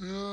Yeah.